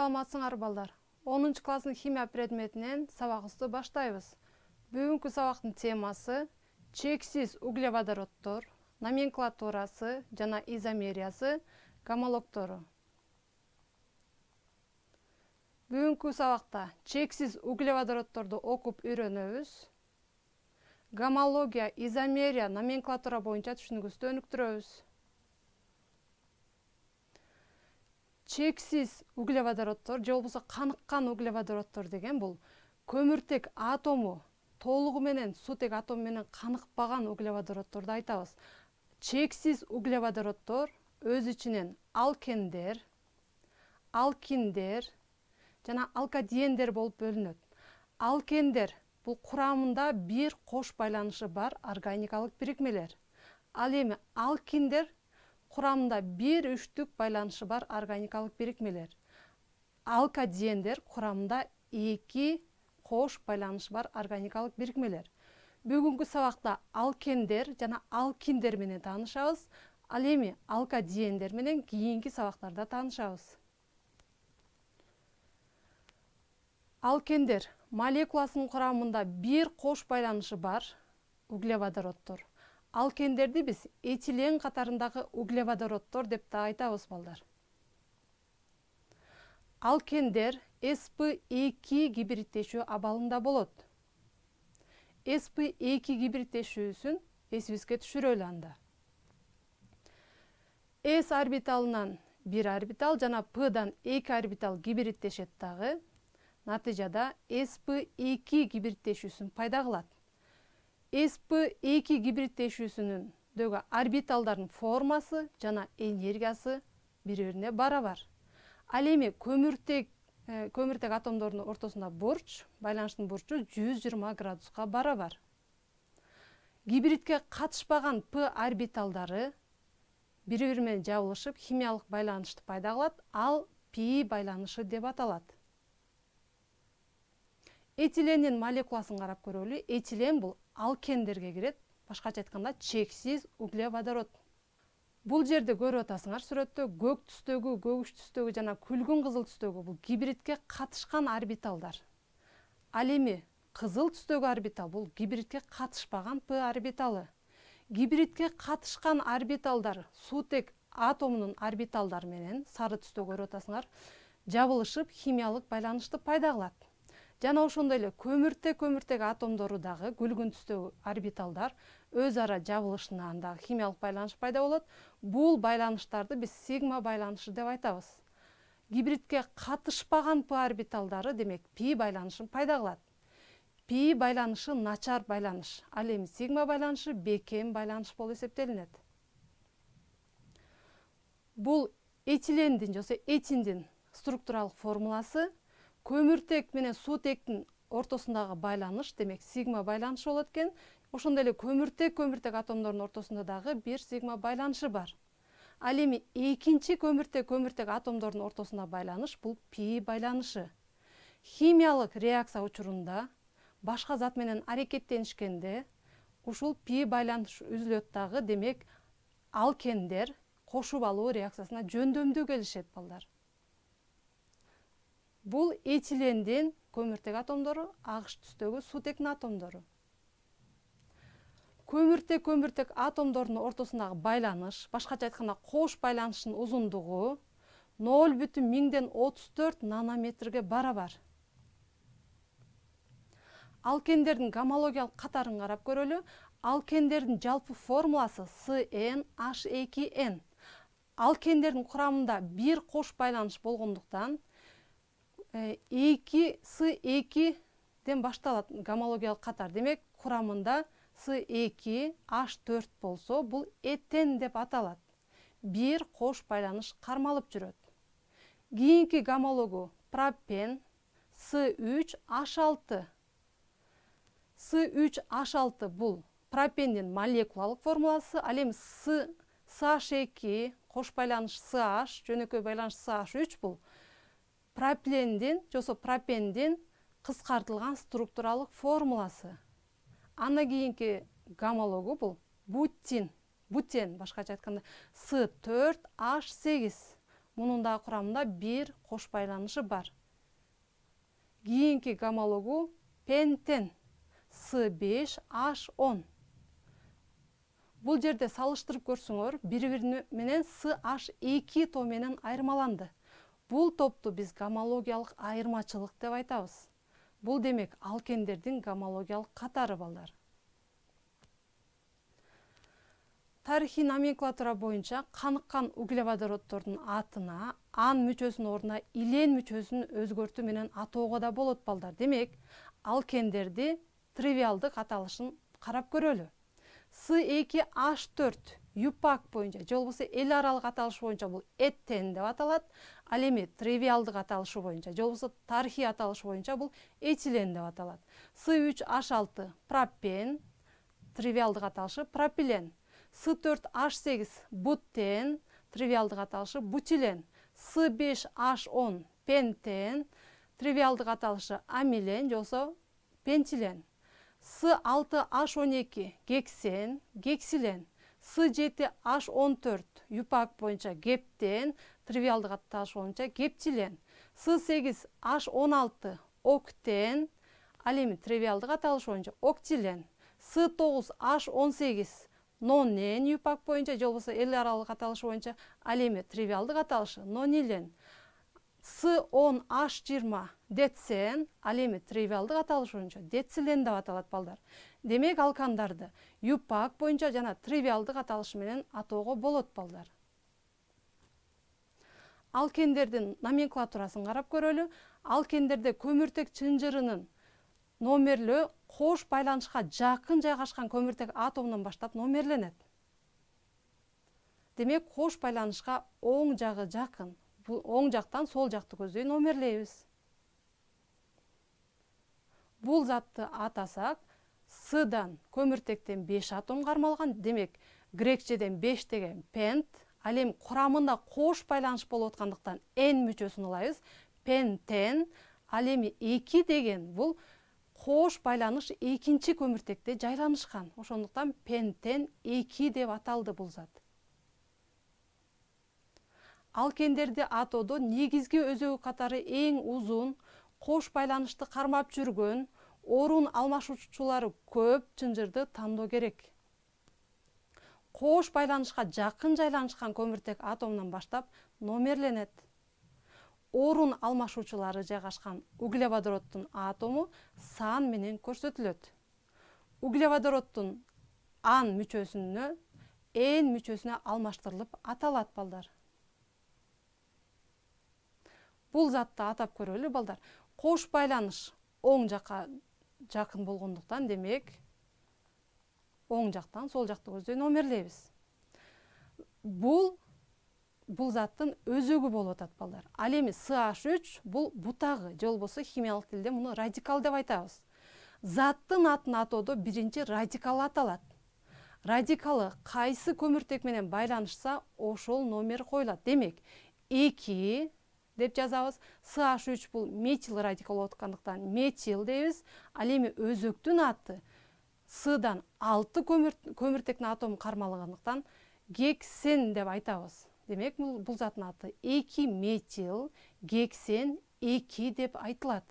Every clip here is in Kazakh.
саламатсыңар балдар. Онунчу класстын химия предметинен сабагыбызды баштайбыз. Бүгүнкү сабактын темасы чексиз углеводороддор номенклатурасы жана изомериясы гомологдору бүгүнкү сабакта чексиз углеводороддорду окуп үйрөнөбүз гомология изомерия номенклатура боюнча түшүнүгүбүздү өнүктүрөбүз чексиз углеводороддор же болбосо каныккан углеводороддор деген бул көмүртек атому толугу менен сутек атому менен каныкпаган углеводороддорду айтабыз. Чексиз углеводороддор өз ичинен алкендер алкиндер жана алкадиендер болуп бөлүнөт. Алкендер бул курамында бир кош байланышы бар органикалык бирикмелер. Ал эми алкиндер курамында бир үчтүк байланышы бар органикалык бирикмелер. Алкадиендер курамында эки кош байланышы бар органикалык бирикмелер. Бүгүнкү сабакта алкендер жана алкиндер менен таанышабыз. Ал эми менен кийинки сабактарда таанышабыз. Алкендер молекуласынын курамында бир кош байланышы бар углеводороддор алкендерди биз этилен катарындагы углеводороддор деп да айтабыз балдар. Алкендер sp эки гибридтешүү абалында болот. sp эки гибридтешүүсүн эсибизге түшүрөлү анда. s орбиталынан бир орбитал жана pдан эки орбитал гибридтешет дагы натыйжада sp эки гибридтешүүсүн пайда кылат. Sp эки гибридтешүүсүнүндөгү орбиталдардын формасы жана энергиясы бири бирине барабар. Ал эми көмүртек э, көмүртек атомдордун ортосунда бурч байланыштын бурчу жүз жыйырма градуска барабар. Гибридке катышпаган п орбиталдары бири бири менен жабылышып химиялык байланышты пайда кылат ал пи байланышы деп аталат. Этилендин молекуласын карап көрөлү этилен бул алкендерге кирет башкача айтканда чексиз углеводород. Бул жерде көрүп атасыңар сүрөттө көк түстөгү көгүч түстөгү жана күлгүн кызыл түстөгү бул гибридке катышкан орбиталдар. Ал эми кызыл түстөгү орбитал бул гибридке катышпаган п орбиталы. Гибридке катышкан орбиталдар сутек атомунун орбиталдары менен сары түстө көрүп атасыңар жабылышып химиялык байланышты пайда кылат. Жана ошондой эле көмүртек көмүртек атомдору дагы күлгүн түстөгү орбиталдар өз ара жабылышынан дагы химиялык байланыш пайда болот. Бул байланыштарды биз сигма байланышы деп айтабыз. Гибридке катышпаган п орбиталдары демек пи байланышын пайда кылат. Пи байланышы начар байланыш ал эми сигма байланышы бекем байланыш болуп эсептелинет. Бул этилендин же этиндин структуралык формуласы көмүртек менен суутектин ортосундагы байланыш демек сигма байланышы болот экен ошондой эле көмүртек атомдордун ортосунда дагы бир сигма байланышы бар. Ал эми экинчи көмүртек көмүртек атомдордун ортосунда байланыш бул пи байланышы. Химиялык реакция учурунда башка зат менен аракеттенишкенде ушул пи байланыш үзүлөт дагы демек алкендер кошуп алуу реакциясына жөндөмдүү келишет балдар. Бул этилендин көмүртек атомдору агыш түстөгү сутектин атомдору. Көмүртек көмүртек атомдордун ортосундагы байланыш башкача айтканда кош байланыштын узундугу ноль бүтүн миңден отуз төрт нанометрге барабар. Алкендердин гомологиялык катарын карап көрөлү алкендердин жалпы формуласы сн h эки н. Алкендердин курамында бир кош байланыш болгондуктан эки с экиден башталат гомологиялык катар. Демек курамында с эки h төрт болсо бул этен деп аталат. Бир кош байланыш кармалып жүрөт. Кийинки гомологу пропен с үч h алты. С үч h алты бул пропендин молекулалык формуласы ал эми с с эки кош байланыш с h жөнөкөй байланыш с h үч бул пропилендин же болбосо пропендин кыскартылган структуралык формуласы. Андан кийинки гомологу бул бутин. Бутен башкача айтканда с төрт h сегиз мунун дагы курамында бир кош байланышы бар. Кийинки гомологу пентен. С беш h он. Бул жерде салыштырып көрсөңөр бири бири менен с h эки тоо менен айырмаланды. Бул топту биз гомологиялык айырмачылык деп айтабыз. Бул демек алкендердин гомологиялык катары балдар. Тарыхый номенклатура боюнча каныккан углеводороддордун атына ан мүчөсүнүн ордуна илен мүчөсүн өзгөртүү менен атоого да болот балдар. Демек алкендерди тривиалдык аталышын карап көрөлү. С эки h төрт юпак боюнча же болбосо эл аралык аталыш боюнча бул эттен деп аталат. Ал эми тривиалдык аталышы боюнча же болбосо тарыхый аталыш боюнча бул этилен деп аталат. С үч h алты пропен тривиалдык аталышы пропилен. С төрт h сегиз буттен тривиалдык аталышы бутилен. С беш h он пентен тривиалдык аталышы амилен же болбосо пентилен. С алты h он эки гексен гексилен. С жети h он төрт юпак боюнча гептен тривиалдык аталыш боюнча гептилен с сегиз h он алты октен. Ал эми тривиалдык аталыш боюнча октилен с тогуз h он сегиз нонен юпак боюнча же болбосо эл аралык аталышы боюнча ал эми тривиалдык аталышы нонилен с он h жыйырма децен ал эми тривиалдык аталыш боюнча децилен деп аталат балдар. Демек алкандарды юпак боюнча жана тривиалдык аталышы менен атоого болот балдар. Алкендердин номенклатурасын карап көрөлү. Алкендерде көмүртек чынжырынын номерлөө кош байланышка жакын жайгашкан көмүртек атомунан баштап номерленет. Демек кош байланышка оң жагы жакын оң жактан сол жакты көздөй номерлейбиз. Бул затты атасак сдан көмүртектен беш атом кармалган. Демек грекчеден беш деген пент ал эми курамында кош байланыш болуп аткандыктан н мүчөсүн алабыз. Пентен ал эми эки деген бул кош байланыш экинчи көмүртекте жайланышкан. Ошондуктан пентен эки деп аталды бул зат. Алкендерди атоодо негизги өзөгү катары эң узун кош байланышты кармап жүргөн орун алмашуучулары көп чынжырды тандоо керек кош байланышка жакын жайланышкан көмүртек атомунан баштап номерленет. Орун алмашуучулары жайгашкан углеводороддун атому сан менен көрсөтүлөт. Углеводороддун ан мүчөсүнө н мүчөсүнө алмаштырылып аталат балдар. Бул затты атап көрөлү балдар. Кош байланыш оң жака жакын болгондуктан демек оң жактан сол жакты көздөй номерлейбиз бул бул заттын өзөгү болуп атат балдар ал эми үч бул бутагы же болбосо химиялык тилде муну радикал деп айтабыз заттын атын атоодо биринчи радикал аталат радикалы кайсы көмүртек менен байланышса ошол номер коюлат демек эки деп жазабыз sh үч бул метил радикал болуп аткандыктан метил дейбиз ал эми өзөктүн аты сдан алты көмүртектин атому кармалгандыктан гексен деп айтабыз демек бул заттын аты эки метил гексен эки деп айтылат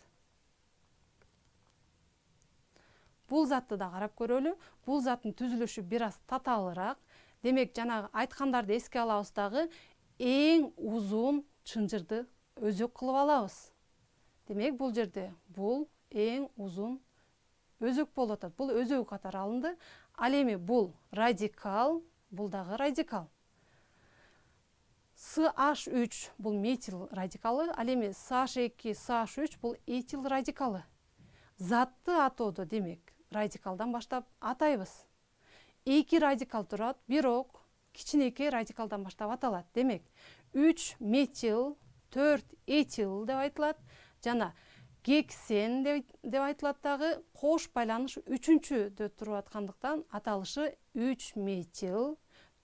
бул затты да карап көрөлү бул заттын түзүлүшү бир аз татаалыраак демек жанагы айткандарды эске алабыз дагы эң узун чынжырды өзөк кылып алабыз демек бул жерде бул эң узун өзөк болуп атат бул өзөгү катары алынды. Ал эми бул радикал бул дагы радикал sh үч бул метил радикалы ал эми sh эки sh үч бул этил радикалы. Затты атоодо демек радикалдан баштап атайбыз. Эки радикал турат бирок кичинекей радикалдан баштап аталат демек үч метил төрт этил деп айтылат жана гексен деп айтылат дагы кош байланыш үчүнчүдө туруп аткандыктан аталышы үч метил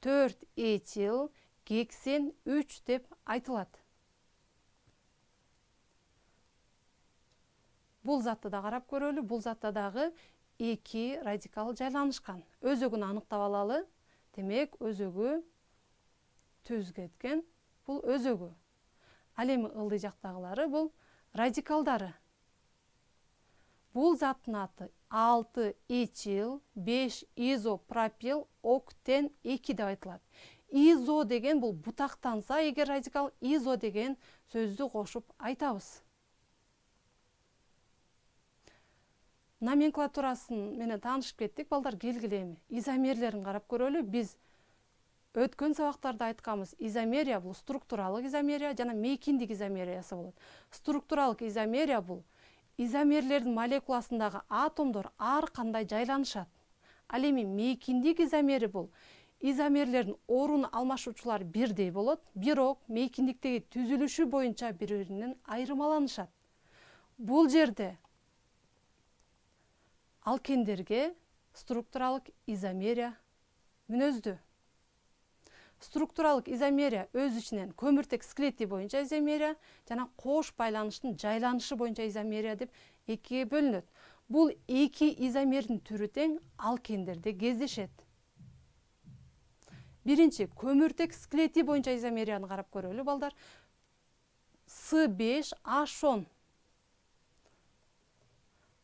төрт этил гексен үч деп айтылат бул затты да карап көрөлү бул затта дагы эки радикал жайланышкан өзөгүн аныктап алалы демек өзөгү түз кеткен бул өзөгү ал эми ылдый жактагылары бул радикалдары бул заттын аты алты этил беш изопропил октен эки деп айтылат изо деген бул бутактанса эгер радикал изо деген сөздү кошуп айтабыз номенклатурасын менен таанышып кеттик балдар келгиле эми изомерлерин карап көрөлү биз өткөн сабактарда айтканбыз изомерия бул структуралык изомерия жана мейкиндик изомериясы болот структуралык изомерия бул изомерлердин молекуласындагы атомдор ар кандай жайланышат ал эми мейкиндик изомери бул изомерлердин орун алмашуучулары бирдей болот бирок мейкиндиктеги түзүлүшү боюнча бири биринен айырмаланышат бул жерде алкендерге структуралык изомерия мүнөздүү структуралык изомерия өз ичинен көмүртек скелети боюнча изомерия жана кош байланыштын жайланышы боюнча изомерия деп экиге бөлүнөт. Бул эки изомердин түрү тең алкендерде кездешет. Биринчи көмүртек скелети боюнча изомерияны карап көрөлү балдар. С беш аш он.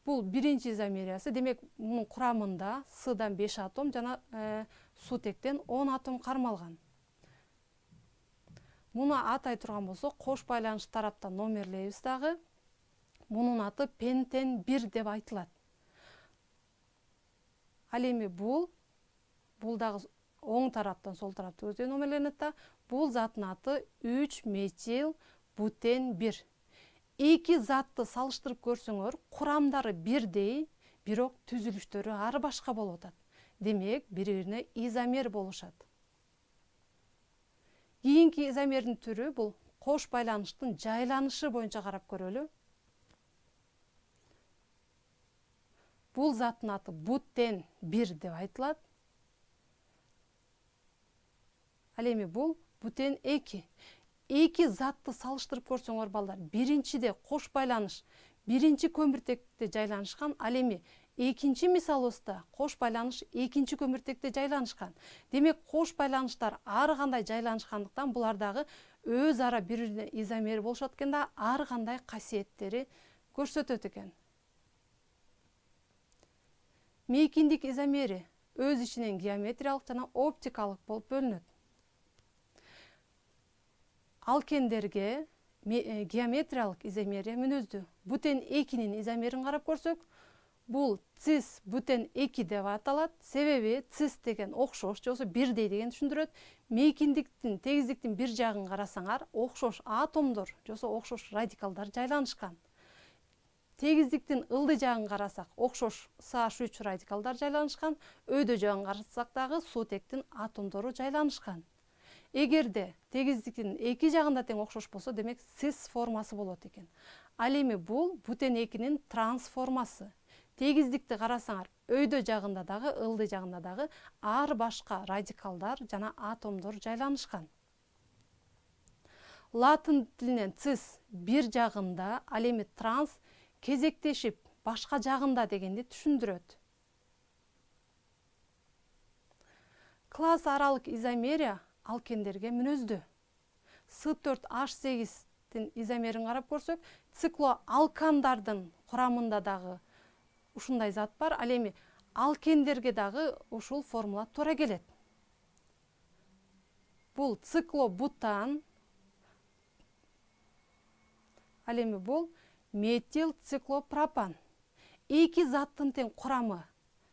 Бул биринчи изомериясы демек мунун курамында сдан беш атом жана э, сутектен он атом кармалган. Муну атай турган болсок кош байланыш тараптан номерлейбиз дагы. Мунун аты пентен бир деп айтылат. Ал эми бул бул оң тараптан сол тарапты көздөй номерленет да бул заттын аты үч метил бутен бир. Эки затты салыштырып көрсөңөр курамдары бирдей бирок түзүлүштөрү ар башка болуп атат. Демек бири бирине изомер болушат. Кийинки изомердин түрү бул кош байланыштын жайланышы боюнча карап көрөлү бул заттын аты буттен бир деп айтылат ал эми бул бутен эки эки затты салыштырып көрсөңөр балдар биринчиде кош байланыш биринчи көмүртекте жайланышкан ал эми экинчи мисалыбызда кош байланыш экинчи көмүртекте жайланышкан. Демек кош байланыштар ар кандай жайланышкандыктан булар дагы өз ара бири бирине изомер болушат экен да ар кандай касиеттери көрсөтөт экен. Мейкиндик изомери өз ичинен геометриялык жана оптикалык болуп бөлүнөт. Алкендерге э, геометриялык изомерия мүнөздүү бутен экинин изомерин карап көрсөк бул цис бутен эки деп аталат. Себеби цис деген окшош же болбосо бирдей дегенди түшүндүрөт. Мейкиндиктин тегиздиктин бир жагын карасаңар окшош атомдор же болбосо окшош радикалдар жайланышкан. Тегиздиктин ылдый жагын карасак окшош сh үч радикалдар жайланышкан. Өйдө жагын карасак дагы сутектин атомдору жайланышкан. Эгерде тегиздиктин эки жагында тең окшош болсо демек цис формасы болот экен. Ал эми бул бутен экинин трансформасы тегиздикти карасаңар өйдө жагында дагы ылдый жагында дагы ар башка радикалдар жана атомдор жайланышкан латын тилинен цис бир жагында ал эми транс кезектешип башка жагында дегенди түшүндүрөт класс аралык изомерия алкендерге мүнөздүү с төрт h сегиздин изомерин карап көрсөк циклоалкандардын курамында дагы ушундай зат бар. Ал эми алкендерге дагы ушул формула туура келет. Бул циклобутан ал эми бул метил циклопропан. Эки заттын тең курамы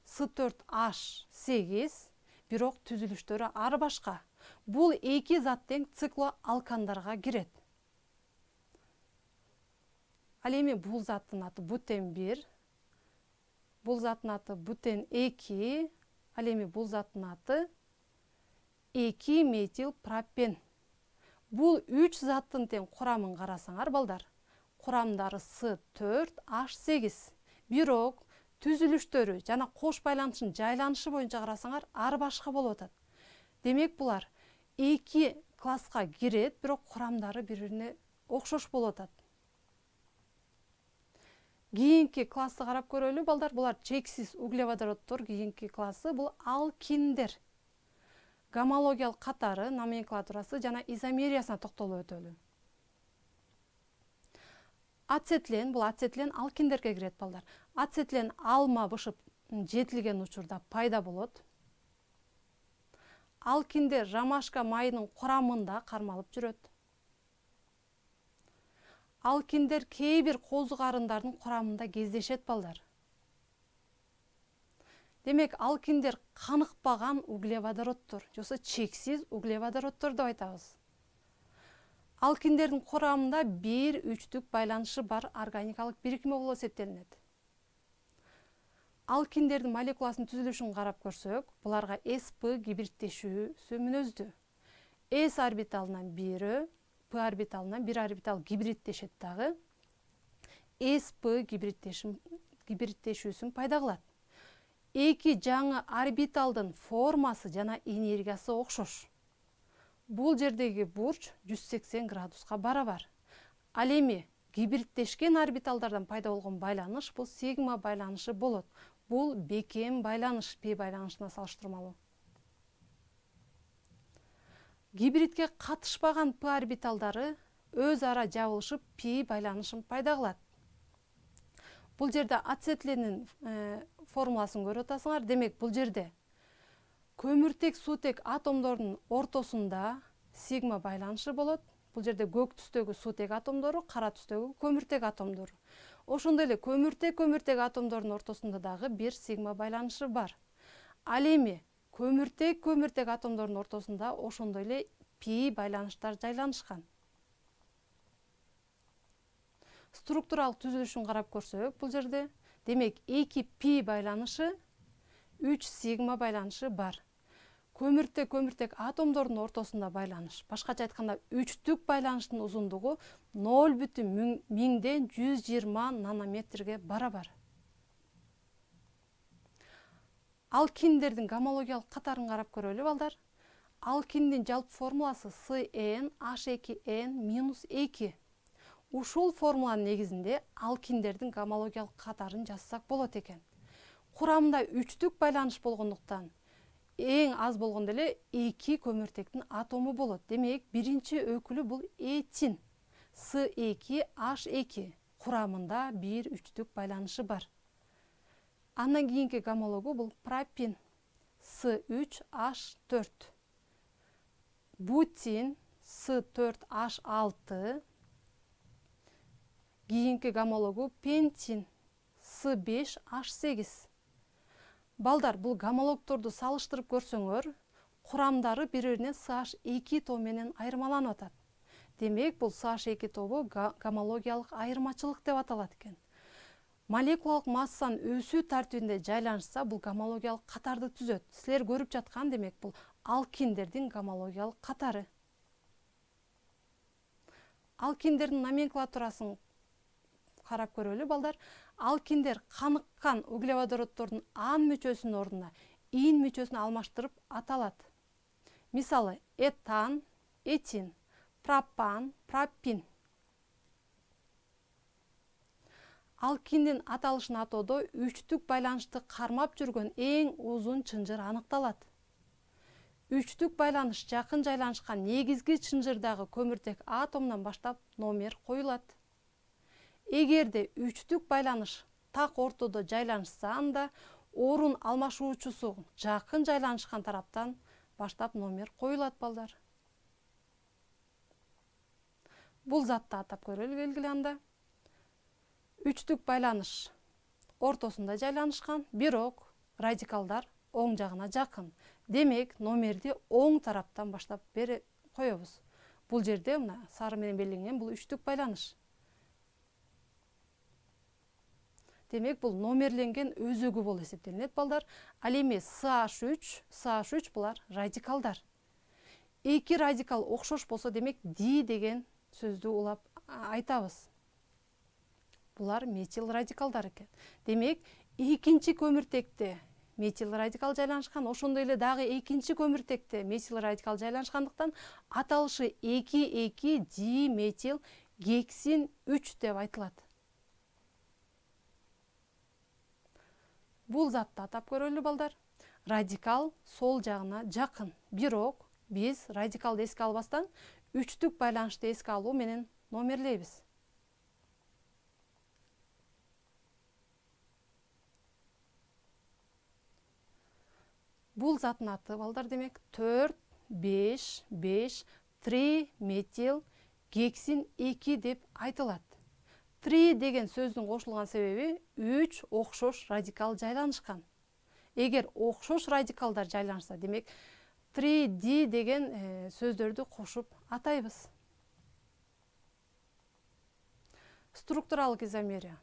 с төрт h сегиз бирок түзүлүштөрү ар башка. Бул эки зат тең циклоалкандарга кирет. Ал эми бул заттын аты бутен бир бул заттын аты бутен эки ал эми бул аты эки метил пропен. Бул үч заттын тең курамын карасаңар балдар. Курамдары с төрт h сегиз бирок түзүлүштөрү жана кош байланышынын жайланышы боюнча карасаңар ар башка болуп атат. Демек булар эки класска кирет бирок курамдары бири бирине окшош болуп атат. Кийинки классты карап көрөлү балдар булар чексиз углеводороддор кийинки классы. Бул алкиндер. Гомологиялык катары номенклатурасы жана изомериясына токтолуп өтөлү. Ацетилен бул ацетилен алкиндерге кирет балдар. Ацетилен алма бышып жетилген учурда пайда болот. Алкиндер ромашка майынын курамында кармалып жүрөт алкиндер козу карындардын курамында кездешет балдар. Демек алкиндер каныкпаган углеводороддор же болбосо чексиз углеводороддор деп айтабыз. Алкиндердин курамында бир үчтүк байланышы бар органикалык бирикме болуп эсептелинет. Алкиндердин молекуласынын түзүлүшүн карап көрсөк буларга sp гибридтешүүсү мүнөздүү. S орбиталынан бирөө п орбиталынан бир орбитал гибридтешет дагы. Sp гибридтешүүсүн пайда кылат. Эки жаңы орбиталдын формасы жана энергиясы окшош. Бул жердеги бурч жүз сексен градуска барабар. Ал эми гибридтешкен орбиталдардан пайда болгон байланыш бул сигма байланышы болот. Бул бекем байланыш пи байланышына салыштырмалуу. Гибридке катышпаган п орбиталдары өз ара жабылышып пи байланышын пайда кылат бул жерде ацетиленин э, формуласын көрүп атасыңар демек бул жерде көмүртек суутек атомдордун ортосунда сигма байланышы болот бул жерде көк түстөгү суутек атомдору кара түстөгү көмүртек атомдору ошондой эле көмүртек көмүртек атомдордун ортосунда дагы бир сигма байланышы бар. Ал эми көмүртек көмүртек атомдордун ортосунда ошондой эле пи байланыштар жайланышкан. Структуралык түзүлүшүн карап көрсөк бул жерде демек эки пи байланышы үч сигма байланышы бар. Көмүртек көмүртек атомдордун ортосунда байланыш. Башкача айтканда үчтүк байланыштын узундугу ноль бүтүн миңден жүз жыйырма нанометрге барабар алкиндердин гомологиялык катарын карап көрөлү балдар. Алкиндин жалпы формуласы cn h2n минус эки. Ушул формуланын негизинде алкиндердин гомологиялык катарын жазсак болот экен курамында үчтүк байланыш болгондуктан эң аз болгондо эле эки көмүртектин атому болот. Демек биринчи өкүлү бул этин. С эки h эки. Курамында бир үчтүк байланышы бар. Андан кийинки гомологу бул пропин с үч h төрт бутин с төрт h алты кийинки гомологу пентин с беш h сегиз. Балдар бул гомологдорду салыштырып көрсөңөр курамдары бири биринен sh эки тобу менен айырмаланып атат демек бул sh эки тобу гомологиялык айырмачылык деп аталат экен молекулалык массанын өсүү тартибинде жайланышса бул гомологиялык катарды түзөт силер көрүп жаткан демек бул алкиндердин гомологиялык катары алкиндердин номенклатурасын карап көрөлү балдар. Алкиндер каныккан углеводороддордун ан мүчөсүнүн ордуна ин мүчөсүн алмаштырып аталат мисалы этан этин пропан пропин алкиндин аталышын атоодо үчтүк байланышты кармап жүргөн эң узун чынжыр аныкталат. Үчтүк байланыш жакын жайланышкан негизги чынжырдагы көмүртек атомунан баштап номер коюлат. Эгерде үчтүк байланыш так ортодо жайланышса анда орун алмашуучусу жакын жайланышкан тараптан баштап номер коюлат балдар. Бул затты атап көрөлү келгиле анда үчтүк байланыш ортосунда жайланышкан бирок радикалдар оң жагына жакын демек номерди оң тараптан баштап бере коебуз. Бул жерде мына сары менен белгиленген бул үчтүк байланыш. Демек бул номерленген өзөгү болуп эсептелинет балдар. Ал эми sh үч sh үч булар радикалдар. Эки радикал окшош болсо демек ди деген сөздү улап айтабыз. Булар метил радикалдар экен демек экинчи көмүртекте метил радикал жайланышкан ошондой эле дагы экинчи көмүртекте метил радикал жайланышкандыктан аталышы эки эки ди метил гексин үч деп айтылат. Бул затты атап көрөлү балдар. Радикал сол жагына жакын. Бирок биз радикалды эске албастан үчтүк байланышты эске алуу менен номерлейбиз. Бул заттын аты балдар демек төрт беш беш три метил гексин эки деп айтылат три деген сөздүн кошулган себеби үч окшош радикал жайланышкан эгер окшош радикалдар жайланышса демек три ди деген сөздөрдү кошуп атайбыз структуралык изомерия.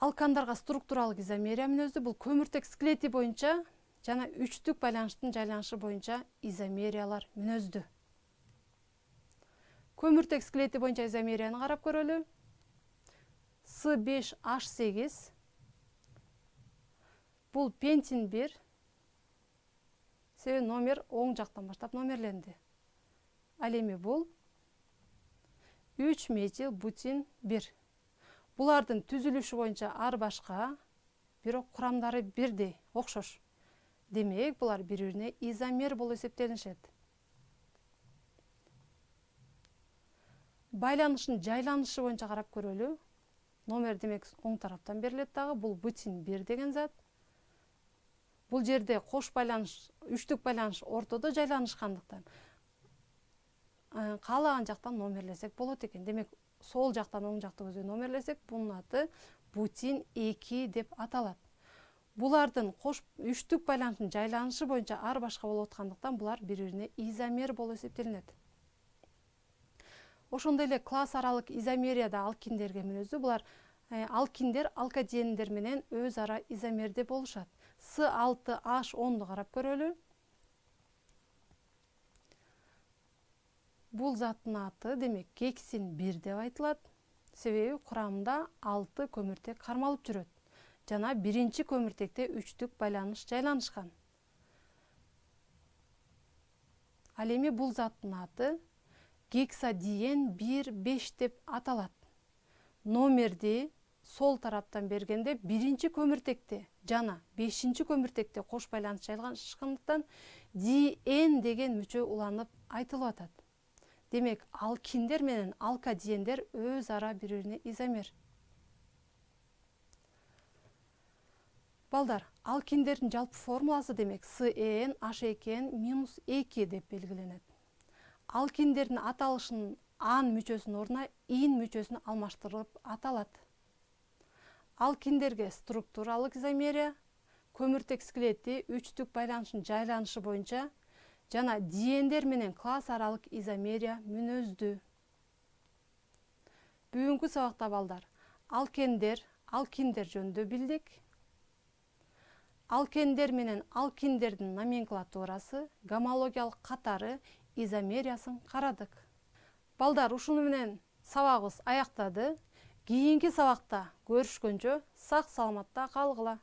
Алкандарга структуралык изомерия мүнөздүү бул көмүртек скелети боюнча жана үчтүк байланыштын жайланышы боюнча изомериялар мүнөздүү көмүртек скелети боюнча изомерияны карап көрөлү. С беш h сегиз. Бул пентин бир. Себеби номер оң жактан баштап номерленди. Ал эми бул үч метил бутин бир. Булардын түзүлүшү боюнча ар башка бирок курамдары бирдей окшош демек булар бири бирине изомер болуп эсептелинишет байланышын жайланышы боюнча карап көрөлү номер демек оң тараптан берилет дагы бул бутин бир деген зат. Бул жерде кош байланыш үчтүк байланыш ортодо жайланышкандыктан каалаган жактан номерлесек болот экен демек сол жактан оң жакты көзгөй номерлесек бунун аты бутин эки деп аталат булардын кош үчтүк байланыштын жайланышы боюнча ар башка болуп аткандыктан булар бири бирине изомер болуп эсептелинет ошондой эле класс аралык изомерия да алкиндерге мүнөздүү булар алкиндер алкадендер менен өз ара изомерде болушат. С алты h онду карап көрөлү. Бул заттын аты демек кексин бир деп айтылат себеби курамында алты көмүртек кармалып жүрөт жана биринчи көмүртекте үчтүк байланыш жайланышкан ал эми бул заттын аты гексадиен бир беш деп аталат номерди сол тараптан бергенде биринчи көмүртекте жана бешинчи көмүртекте кош байланыш жайлашкандыктан дн деген мүчө уланып айтылып атат демек алкиндер менен алкадиендер өз ара бири бирине изомер. Балдар алкиндердин жалпы формуласы демек сн h эки н минус эки деп белгиленет. Алкиндердин аталышын ан мүчөсүнүн ордуна ин мүчөсүн алмаштырып аталат. Алкиндерге структуралык изомерия көмүртек скелети үчтүк байланышынын жайланышы боюнча жана диендер менен класс аралык изомерия мүнөздүү. Бүгүнкү сабакта балдар. Алкендер алкиндер жөнүндө билдик. Алкендер менен алкиндердин номенклатурасы гомологиялык катары изомериясын карадык. Балдар ушуну менен сабагыбыз аяктады. Кийинки сабакта көрүшкөнчө сак саламатта калгыла.